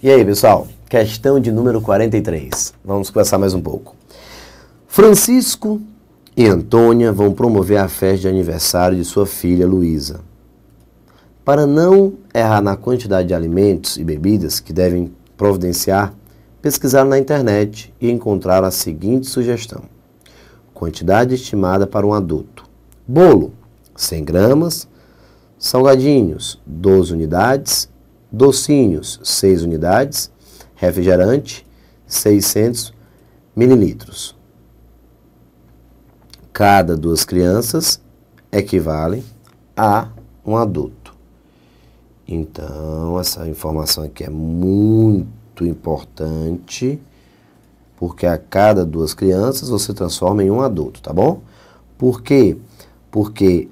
E aí, pessoal? Questão de número 43. Vamos conversar mais um pouco. Francisco e Antônia vão promover a festa de aniversário de sua filha Luísa. Para não errar na quantidade de alimentos e bebidas que devem providenciar, pesquisaram na internet e encontraram a seguinte sugestão: quantidade estimada para um adulto: bolo, 100 gramas, salgadinhos, 12 unidades, docinhos, 6 unidades, refrigerante, 600 mililitros. Cada duas crianças equivale a um adulto. Então, essa informação aqui é muito importante, porque a cada duas crianças você transforma em um adulto, tá bom? Por quê? Porque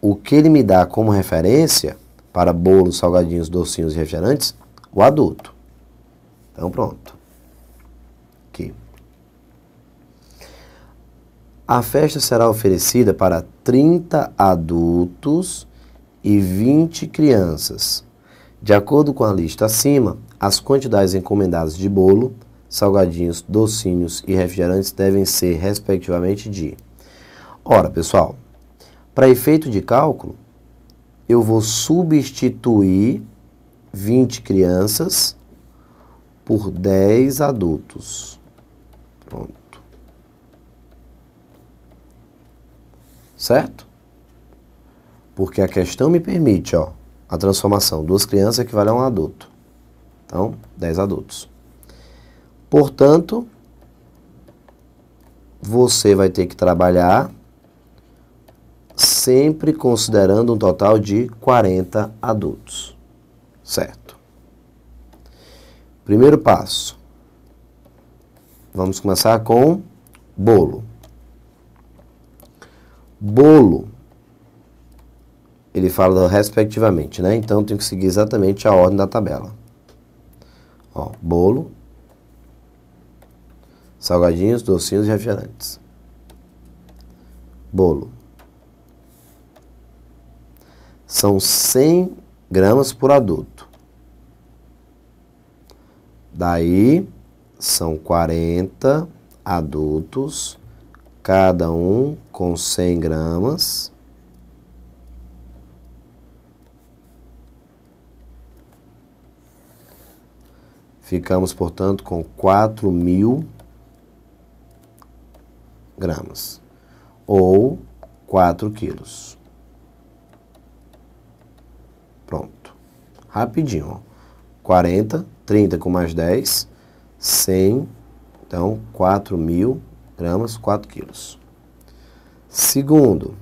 o que ele me dá como referência para bolos, salgadinhos, docinhos e refrigerantes, o adulto. Então, pronto. Aqui. A festa será oferecida para 30 adultos e 20 crianças. De acordo com a lista acima, as quantidades encomendadas de bolo, salgadinhos, docinhos e refrigerantes devem ser, respectivamente, de. Ora, pessoal, para efeito de cálculo, eu vou substituir 20 crianças por 10 adultos. Pronto. Certo? Porque a questão me permite, ó, a transformação. Duas crianças equivale a um adulto. Então, 10 adultos. Portanto, você vai ter que trabalhar sempre considerando um total de 40 adultos. Certo. Primeiro passo. Vamos começar com bolo. Bolo. Ele fala respectivamente, né? Então tem que seguir exatamente a ordem da tabela. Ó, bolo, salgadinhos, docinhos e refrigerantes. Bolo são 100 gramas por adulto. Daí são 40 adultos, cada um com 100 gramas. Ficamos, portanto, com 4 mil gramas, ou 4 quilos. Pronto. Rapidinho, ó. 40, 30 com mais 10, 100, então 4 mil gramas, 4 quilos. Segundo,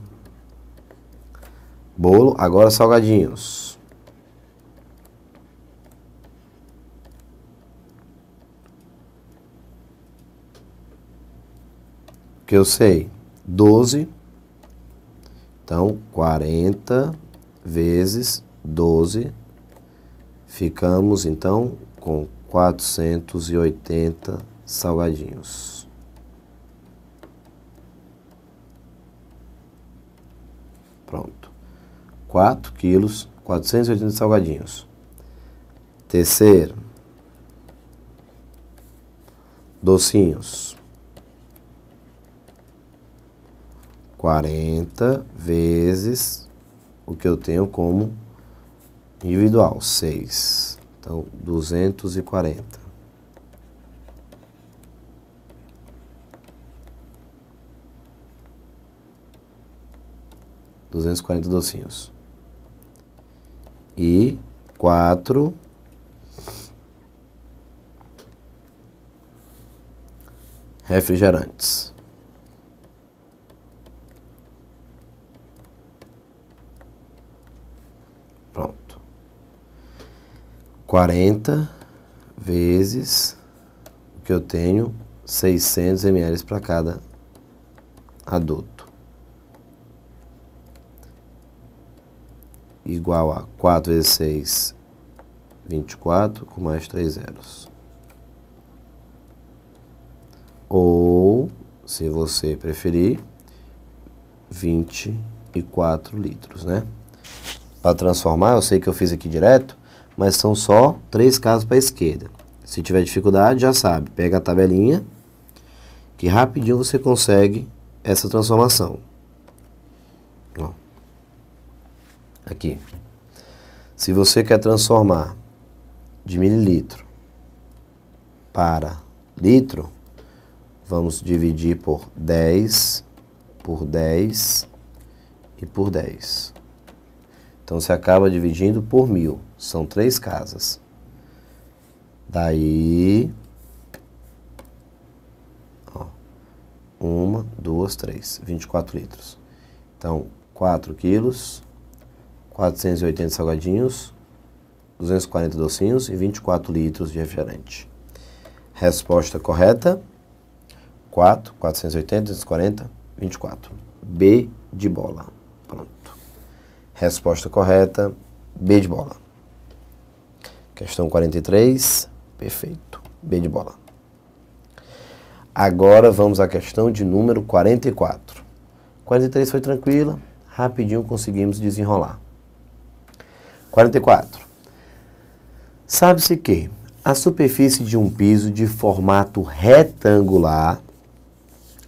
bolo, agora salgadinhos. Que eu sei, 12, então 40 vezes 12, ficamos então com 480 salgadinhos. Pronto. 4 quilos, 480 salgadinhos. Terceiro. Docinhos. 40 vezes o que eu tenho como individual, 6. Então, 240. Duzentos e quarenta docinhos. E quatro refrigerantes. 40 vezes o que eu tenho, 600 ml para cada adulto. Igual a 4 vezes 6, 24, com mais 3 zeros. Ou, se você preferir, 24 litros, né? Para transformar, eu sei que eu fiz aqui direto, mas são só três casas para a esquerda. Se tiver dificuldade, já sabe, pega a tabelinha, que rapidinho você consegue essa transformação. Ó. Aqui. Se você quer transformar de mililitro para litro, vamos dividir por 10, por 10 e por 10. Então você acaba dividindo por mil. São três casas. Daí. Ó, uma, duas, três. 24 litros. Então, 4 quilos, 480 salgadinhos, 240 docinhos e 24 litros de refrigerante. Resposta correta: 4, 480, 240, 24. B de bola. Pronto. Resposta correta: B de bola. Questão 43. Perfeito. B de bola. Agora vamos à questão de número 44. 43 foi tranquila, rapidinho conseguimos desenrolar. 44. Sabe-se que a superfície de um piso de formato retangular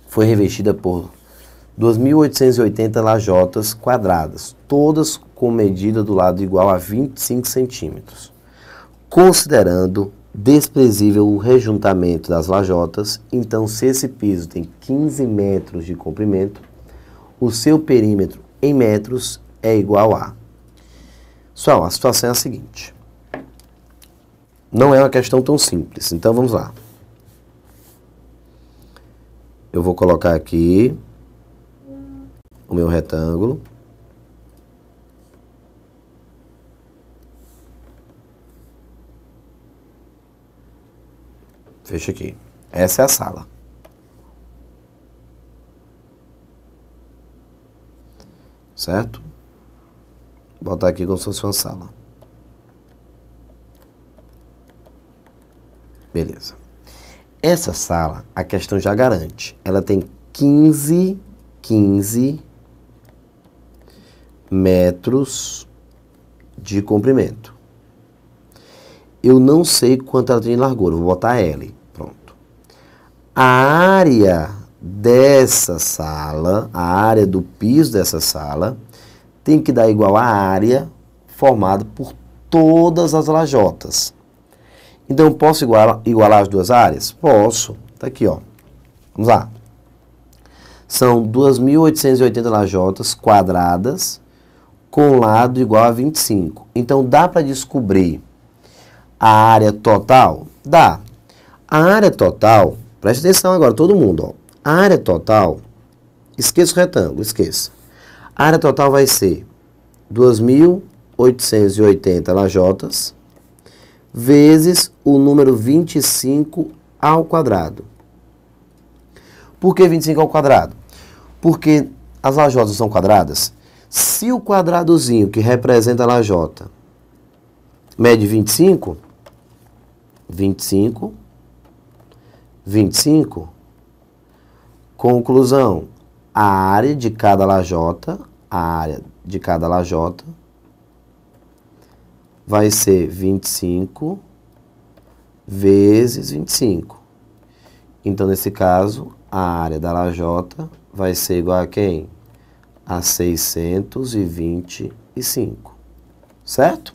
foi revestida por 2.880 lajotas quadradas, todas com medida do lado igual a 25 centímetros. Considerando desprezível o rejuntamento das lajotas, então se esse piso tem 15 metros de comprimento, o seu perímetro em metros é igual a. Pessoal, a situação é a seguinte. Não é uma questão tão simples, então vamos lá. Eu vou colocar aqui o meu retângulo. Fecha aqui. Essa é a sala. Certo? Vou botar aqui como se fosse uma sala. Beleza. Essa sala, a questão já garante. Ela tem 15, 15 metros de comprimento. Eu não sei quanto ela tem de largura, vou botar L. Pronto. A área dessa sala, a área do piso dessa sala, tem que dar igual à área formada por todas as lajotas. Então, posso igualar, igualar as duas áreas? Posso. Está aqui, ó. Vamos lá. São 2.880 lajotas quadradas com lado igual a 25. Então, dá para descobrir a área total? Dá. A área total, preste atenção agora, todo mundo. Ó. A área total, esqueça o retângulo, esqueça. A área total vai ser 2.880 lajotas vezes o número 25 ao quadrado. Por que 25 ao quadrado? Porque as lajotas são quadradas. Se o quadradozinho que representa a lajota mede 25, 25, 25. Conclusão: a área de cada lajota, a área de cada lajota vai ser 25 vezes 25. Então, nesse caso, a área da lajota vai ser igual a quem? A 625. Certo?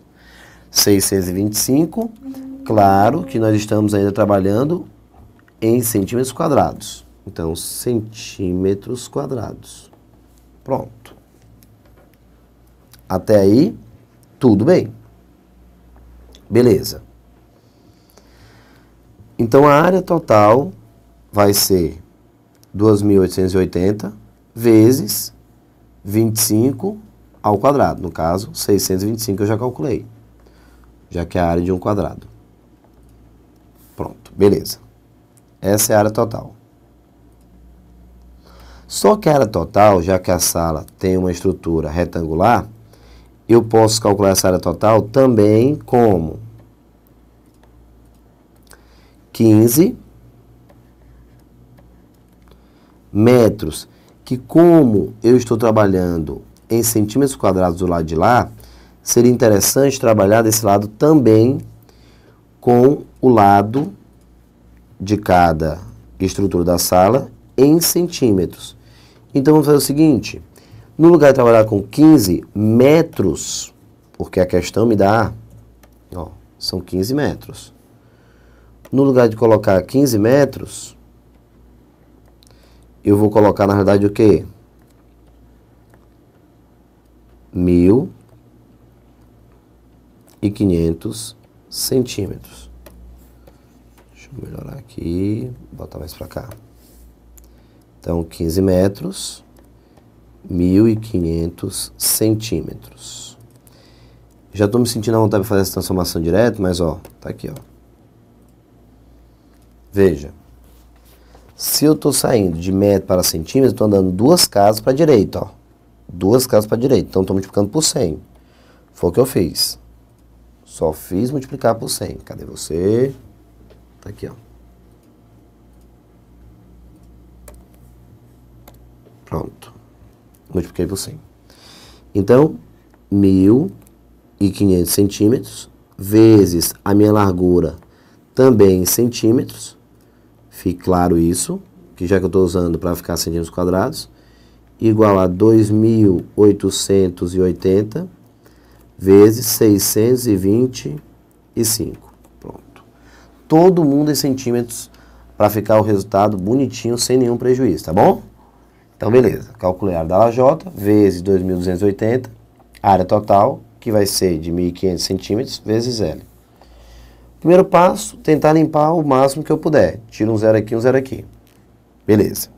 625 Claro que nós estamos ainda trabalhando em centímetros quadrados. Então, centímetros quadrados. Pronto. Até aí, tudo bem. Beleza. Então, a área total vai ser 2.880 vezes 25 ao quadrado. No caso, 625 eu já calculei, já que é a área de um quadrado. Pronto, beleza. Essa é a área total. Só que a área total, já que a sala tem uma estrutura retangular, eu posso calcular essa área total também como 15 metros, que como eu estou trabalhando em centímetros quadrados do lado de lá, seria interessante trabalhar desse lado também com o lado de cada estrutura da sala em centímetros. Então vamos fazer o seguinte, no lugar de trabalhar com 15 metros, porque a questão me dá, ó, são 15 metros. No lugar de colocar 15 metros, eu vou colocar na verdade o quê? Mil e quinhentos centímetros. Melhorar aqui, botar mais para cá. Então, 15 metros, 1.500 centímetros. Já estou me sentindo à vontade para fazer essa transformação direto, mas ó, tá aqui, ó. Veja, se eu estou saindo de metro para centímetro, estou andando duas casas para a direita, ó. Duas casas para a direita, então estou multiplicando por 100. Foi o que eu fiz. Só fiz multiplicar por 100. Cadê você? Tá aqui, ó. Pronto. Multipliquei por 100. Então, 1.500 centímetros vezes a minha largura também em centímetros. Fique claro isso, que já que eu estou usando para ficar centímetros quadrados, igual a 2.880 vezes 625. Todo mundo em centímetros para ficar o resultado bonitinho, sem nenhum prejuízo, tá bom? Então, beleza. Calculei a área da lajota vezes 2.280, área total, que vai ser de 1.500 centímetros, vezes L. Primeiro passo, tentar limpar o máximo que eu puder. Tiro um zero aqui, um zero aqui. Beleza.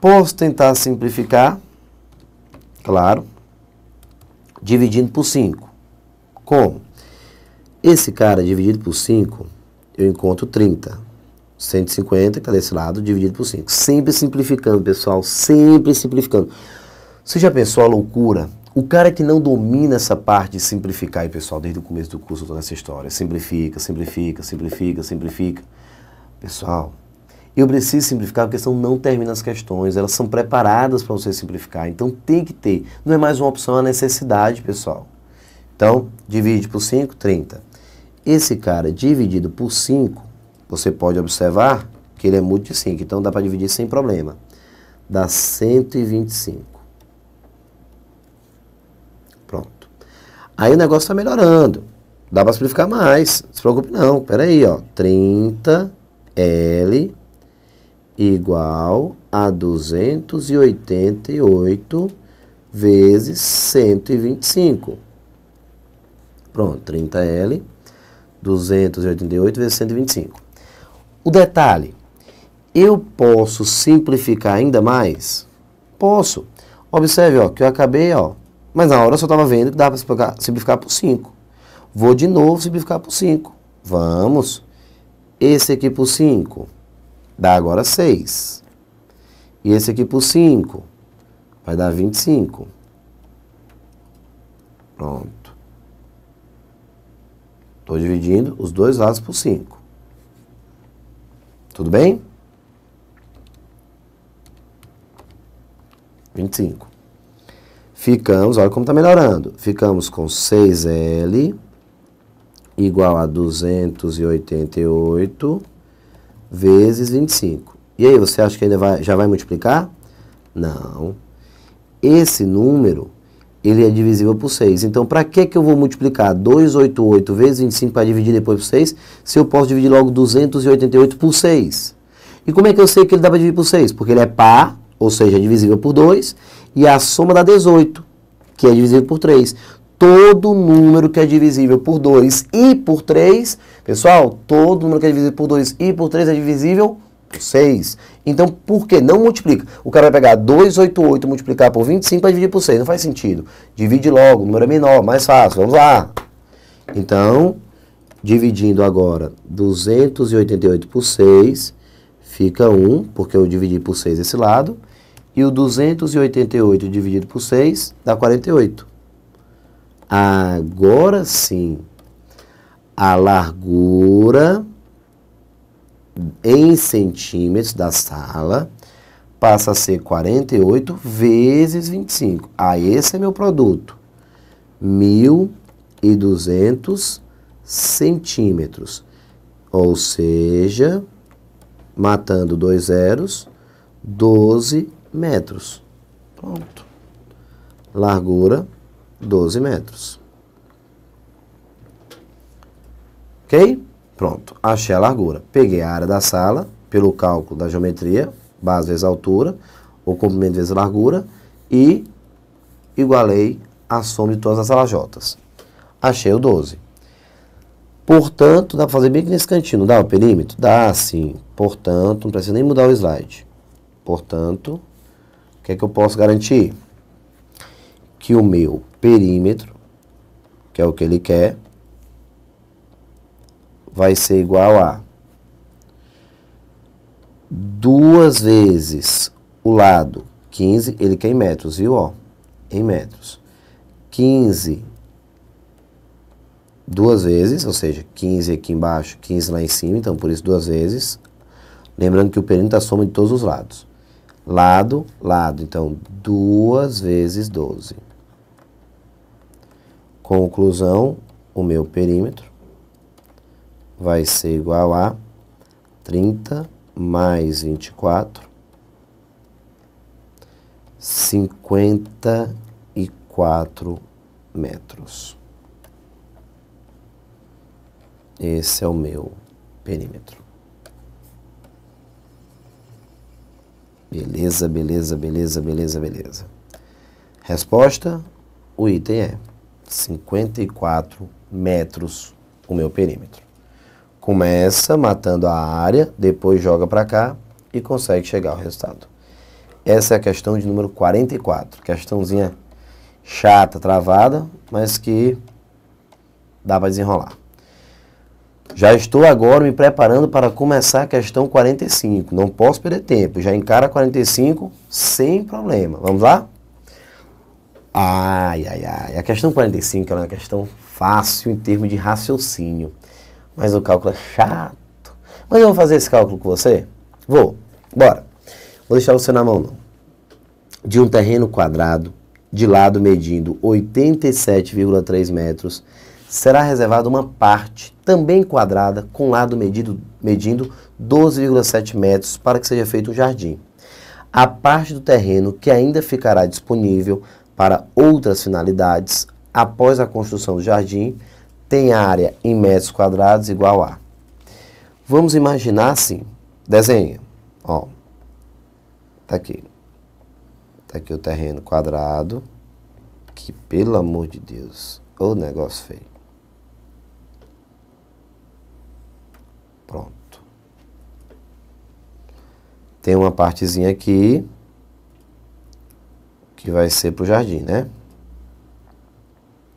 Posso tentar simplificar, claro, dividindo por 5. Como? Esse cara dividido por 5, eu encontro 30. 150, que é desse lado, dividido por 5. Sempre simplificando, pessoal, sempre simplificando. Você já pensou a loucura? O cara que não domina essa parte de simplificar, pessoal, desde o começo do curso toda essa história, simplifica, simplifica, simplifica, simplifica. Pessoal, eu preciso simplificar porque senão não termina as questões, elas são preparadas para você simplificar, então tem que ter. Não é mais uma opção, é uma necessidade, pessoal. Então, divide por 5, 30. Esse cara dividido por 5, você pode observar que ele é múltiplo de 5, então dá para dividir sem problema. Dá 125. Pronto. Aí o negócio está melhorando. Dá para simplificar mais. Não se preocupe não. Espera aí, ó. 30 L igual a 288 vezes 125. Pronto, 30L, 288 vezes 125. O detalhe, eu posso simplificar ainda mais? Posso. Observe, ó, que eu acabei, ó, mas na hora eu só estava vendo que dá para simplificar, simplificar por 5. Vou de novo simplificar por 5. Vamos. Esse aqui por 5 dá agora 6. E esse aqui por 5 vai dar 25. Pronto. Estou dividindo os dois lados por 5. Tudo bem? 25. Ficamos, olha como está melhorando. Ficamos com 6L igual a 288 vezes 25. E aí, você acha que ainda vai, já vai multiplicar? Não. Esse número, ele é divisível por 6. Então, para que, que eu vou multiplicar 288 vezes 25 para dividir depois por 6, se eu posso dividir logo 288 por 6? E como é que eu sei que ele dá para dividir por 6? Porque ele é par, ou seja, é divisível por 2, e a soma dá 18, que é divisível por 3 todo número que é divisível por 2 e por 3, pessoal, todo número que é divisível por 2 e por 3 é divisível por 6. Então, por que não multiplica? O cara vai pegar 288 multiplicar por 25 para dividir por 6, não faz sentido. Divide logo, o número é menor, mais fácil, vamos lá. Então, dividindo agora 288 por 6, fica 1, porque eu dividi por 6 esse lado, e o 288 dividido por 6 dá 48. Agora sim, a largura em centímetros da sala passa a ser 48 vezes 25. Ah, esse é meu produto. 1.200 centímetros. Ou seja, matando dois zeros, 12 metros. Pronto. Largura, 12 metros. Ok? Pronto. Achei a largura. Peguei a área da sala, pelo cálculo da geometria, base vezes altura, ou comprimento vezes largura, e igualei a soma de todas as alajotas. Achei o 12. Portanto, dá para fazer bem aqui nesse cantinho, não dá o perímetro? Dá sim. Portanto, não precisa nem mudar o slide. Portanto, o que é que eu posso garantir? Que o meu perímetro, que é o que ele quer, vai ser igual a duas vezes o lado 15, ele quer em metros, viu? Ó, em metros. 15 duas vezes, ou seja, 15 aqui embaixo, 15 lá em cima, então por isso duas vezes. Lembrando que o perímetro é a soma de todos os lados. Lado, lado, então duas vezes 12. Conclusão, o meu perímetro vai ser igual a 30 mais 24, 54 metros. Esse é o meu perímetro. Beleza, beleza, beleza, beleza, beleza. Resposta: o item é 54 metros o meu perímetro. Começa matando a área, depois joga para cá e consegue chegar ao resultado. Essa é a questão de número 44. Questãozinha chata, travada, mas que dá para desenrolar. Já estou agora me preparando para começar a questão 45. Não posso perder tempo. Já encara 45 sem problema. Vamos lá? Ai, ai, ai. A questão 45 é uma questão fácil em termos de raciocínio. Mas o cálculo é chato. Mas eu vou fazer esse cálculo com você? Vou. Bora. Vou deixar você na mão, não. De um terreno quadrado, de lado medindo 87,3 metros, será reservada uma parte, também quadrada, com lado medido, medindo 12,7 metros, para que seja feito um jardim. A parte do terreno que ainda ficará disponível para outras finalidades após a construção do jardim tem área em metros quadrados igual a. Vamos imaginar assim, desenha, ó, tá aqui, tá aqui o terreno quadrado, que pelo amor de Deus, o negócio feio. Pronto. Tem uma partezinha aqui que vai ser para o jardim, né?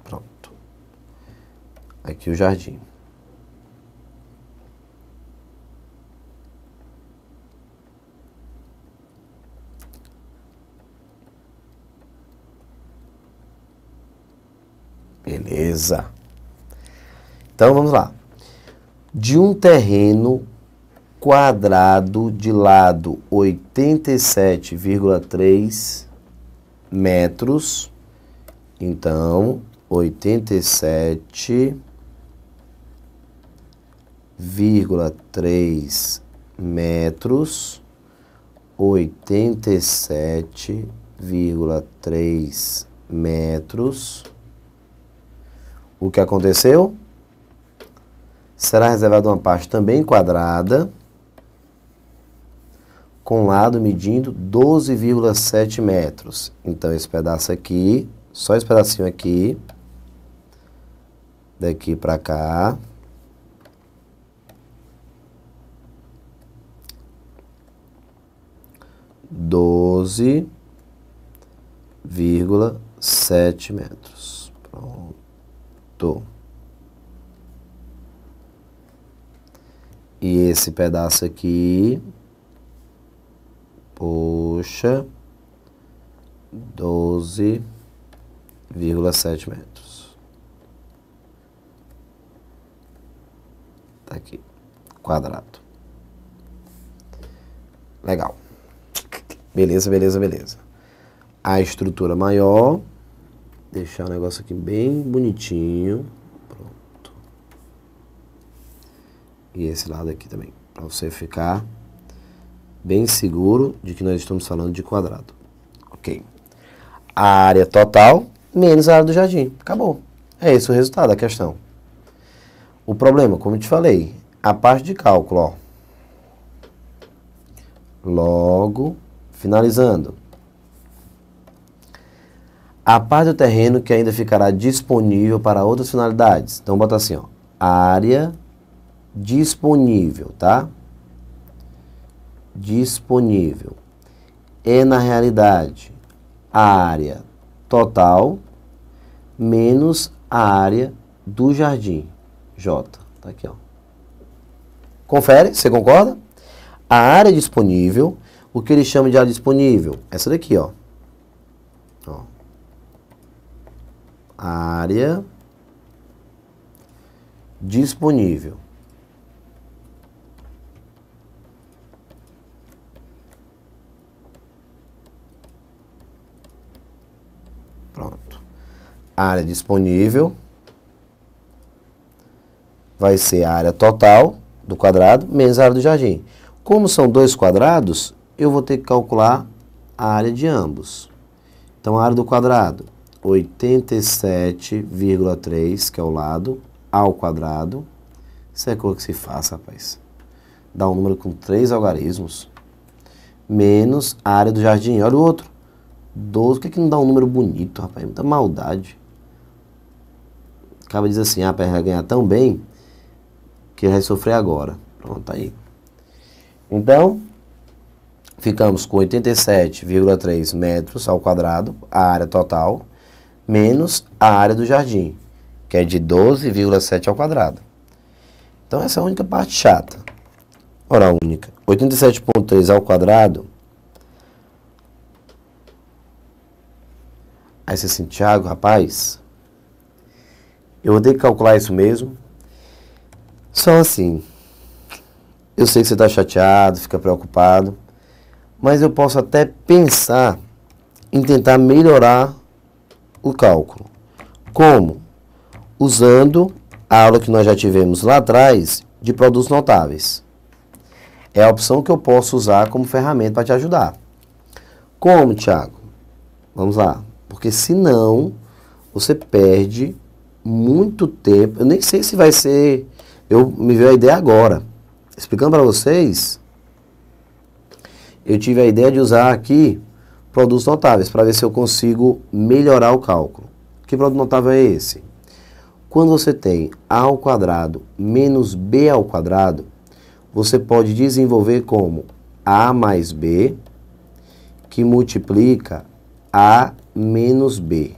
Pronto. Aqui o jardim. Beleza. Então vamos lá de um terreno quadrado de lado 87,3 metros. Então, 87,3 metros, 87,3 metros. O que aconteceu? será reservada uma parte também quadrada, com lado medindo 12,7 metros. Então, esse pedaço aqui, só esse pedacinho aqui, daqui para cá, doze vírgula sete metros. Pronto. E esse pedaço aqui, puxa, 12,7 metros. Tá aqui, quadrado. Legal. Beleza, beleza, beleza. A estrutura maior, deixar o negócio aqui bem bonitinho. Pronto. E esse lado aqui também, para você ficar bem seguro de que nós estamos falando de quadrado. Ok. A área total menos a área do jardim. Acabou. É esse o resultado da questão. O problema, como eu te falei, a parte de cálculo, ó. Logo, finalizando. A parte do terreno que ainda ficará disponível para outras finalidades. Então, bota assim, ó. Área disponível, tá? Disponível. É, na realidade, a área total menos a área do jardim. J. Tá aqui, ó. Confere, você concorda? A área disponível, o que ele chama de área disponível? Essa daqui, ó. ó. Área disponível. Pronto. Área disponível vai ser a área total do quadrado menos a área do jardim. Como são dois quadrados, eu vou ter que calcular a área de ambos. Então, a área do quadrado, 87,3, que é o lado, ao quadrado. Isso é coisa que se faz, rapaz. Dá um número com três algarismos. Menos a área do jardim. Olha o outro. 12. Por que, que não dá um número bonito, rapaz? Muita maldade. Acaba dizer assim, ah, para ganhar tão bem, que vai sofrer agora. Pronto, aí. Então, ficamos com 87,3 metros ao quadrado, a área total, menos a área do jardim, que é de 12,7 ao quadrado. Então, essa é a única parte chata. Hora única. 87,3 ao quadrado. Aí você assim, Thiago, rapaz, eu vou ter que calcular isso mesmo. Só assim, eu sei que você está chateado, fica preocupado, mas eu posso até pensar em tentar melhorar o cálculo. Como? Usando a aula que nós já tivemos lá atrás de produtos notáveis. É a opção que eu posso usar como ferramenta para te ajudar. Como, Thiago? Vamos lá. Porque senão você perde muito tempo. Eu nem sei se vai ser eu me veio a ideia agora. Explicando para vocês, eu tive a ideia de usar aqui produtos notáveis para ver se eu consigo melhorar o cálculo. Que produto notável é esse? Quando você tem a ao quadrado menos b ao quadrado, você pode desenvolver como a mais b que multiplica a menos b.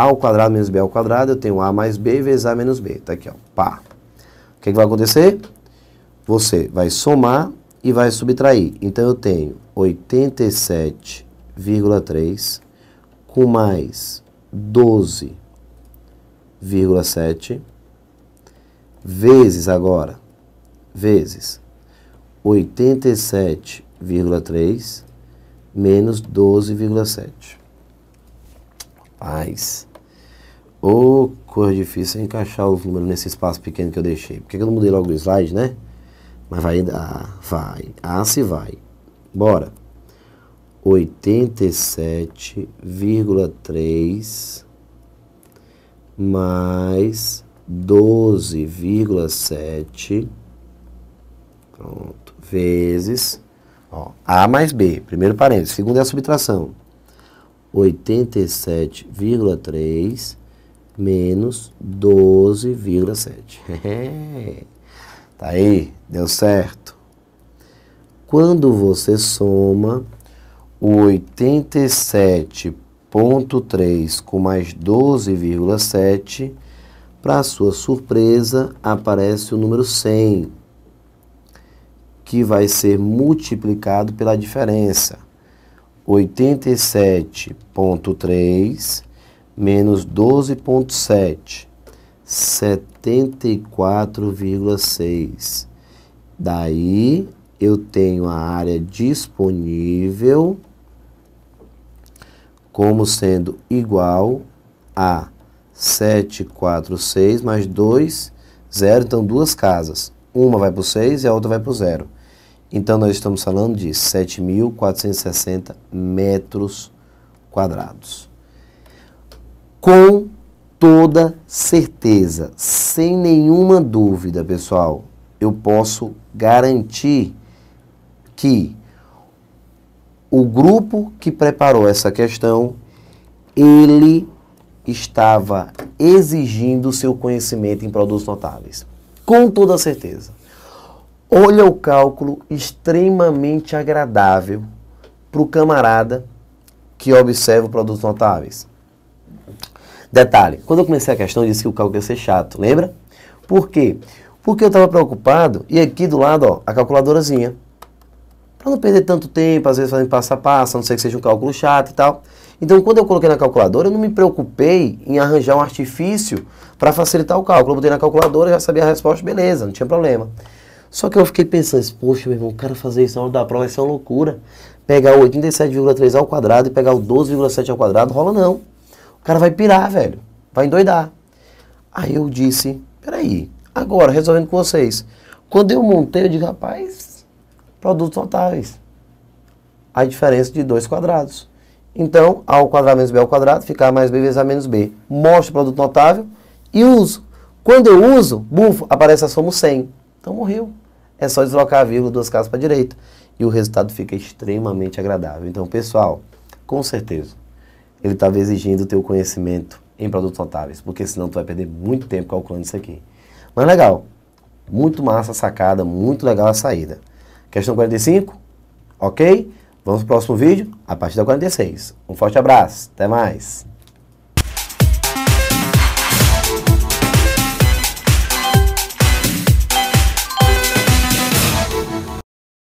A ao quadrado menos B ao quadrado, eu tenho A mais B vezes A menos B. Tá aqui, ó. Pá. O que, que vai acontecer? Você vai somar e vai subtrair. Então, eu tenho 87,3 com mais 12,7 vezes agora, vezes 87,3 menos 12,7. Paz. Ô, oh, coisa difícil é encaixar os números nesse espaço pequeno que eu deixei. Por que eu não mudei logo o slide, né? Mas vai dar, vai. Ah, se vai. Bora. 87,3 mais 12,7 pronto, vezes ó, A mais B, primeiro parênteses, segundo é a subtração, 87,3 menos 12,7. tá aí, deu certo. Quando você soma o 87,3 com mais 12,7, para sua surpresa, aparece o número 100, que vai ser multiplicado pela diferença. 87,3 menos 12,7, 74,6. Daí eu tenho a área disponível como sendo igual a 746 mais 2, 0. Então, duas casas. Uma vai para o 6 e a outra vai para o 0. Então, nós estamos falando de 7.460 metros quadrados. Com toda certeza, sem nenhuma dúvida, pessoal, eu posso garantir que o grupo que preparou essa questão, ele estava exigindo seu conhecimento em produtos notáveis. Com toda certeza. Olha o cálculo extremamente agradável para o camarada que observa produtos notáveis. Detalhe, quando eu comecei a questão, eu disse que o cálculo ia ser chato, lembra? Por quê? Porque eu estava preocupado, e aqui do lado, ó, a calculadorazinha. Para não perder tanto tempo, às vezes fazendo passo a passo, a não ser que seja um cálculo chato e tal. Então, quando eu coloquei na calculadora, eu não me preocupei em arranjar um artifício para facilitar o cálculo. Eu botei na calculadora, já sabia a resposta, beleza, não tinha problema. Só que eu fiquei pensando, poxa, meu irmão, o cara fazer isso na hora da prova vai ser uma loucura. Pegar o 87,3 ao quadrado e pegar o 12,7 ao quadrado, rola não. O cara vai pirar, velho. Vai endoidar. Aí eu disse, peraí, agora, resolvendo com vocês. Quando eu montei, eu digo, rapaz, produtos notáveis. A diferença de dois quadrados. Então, A ao quadrado menos B ao quadrado, fica A mais B vezes A menos B. Mostro o produto notável e uso. Quando eu uso, bufo, aparece a soma 100. Então morreu. É só deslocar a vírgula duas casas para a direita. E o resultado fica extremamente agradável. Então, pessoal, com certeza, ele estava exigindo o teu conhecimento em produtos notáveis, porque senão tu vai perder muito tempo calculando isso aqui. Mas legal, muito massa a sacada, muito legal a saída. Questão 45? Ok? Vamos para o próximo vídeo, a partir da 46. Um forte abraço, até mais!